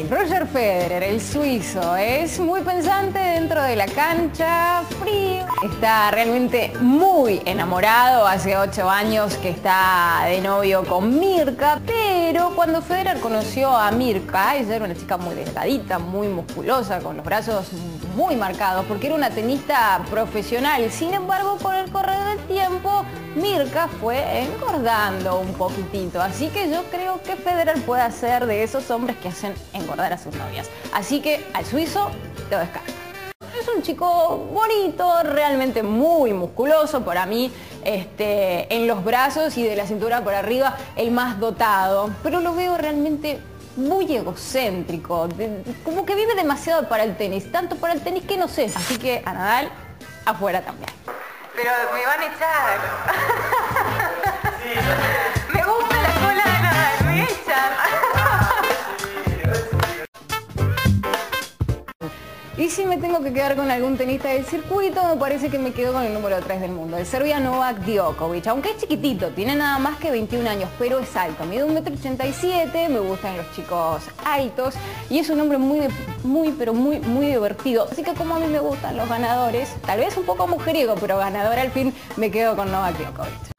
Roger Federer, el suizo, es muy pensante dentro de la cancha, frío. Está realmente muy enamorado, hace ocho años que está de novio con Mirka, pero cuando Federer conoció a Mirka, ella era una chica muy delgadita, muy musculosa, con los brazos muy marcados, porque era una tenista profesional. Sin embargo, con el correr del tiempo, Mirka fue engordando un poquitito. Así que yo creo que Federer puede ser de esos hombres que hacen engordar a sus novias. Así que al suizo te descarga. Es un chico bonito, realmente muy musculoso, para mí este, en los brazos y de la cintura por arriba el más dotado, pero lo veo realmente muy egocéntrico, como que vive demasiado para el tenis, tanto para el tenis que no sé, así que a Nadal afuera también. Pero me van a echar. Y si me tengo que quedar con algún tenista del circuito, me parece que me quedo con el número 3 del mundo, el Serbia Novak Djokovic. Aunque es chiquitito, tiene nada más que 21 años, pero es alto. Mide 1,87m, me gustan los chicos altos y es un hombre muy, muy, pero muy, muy divertido. Así que como a mí me gustan los ganadores, tal vez un poco mujeriego, pero ganador al fin, me quedo con Novak Djokovic.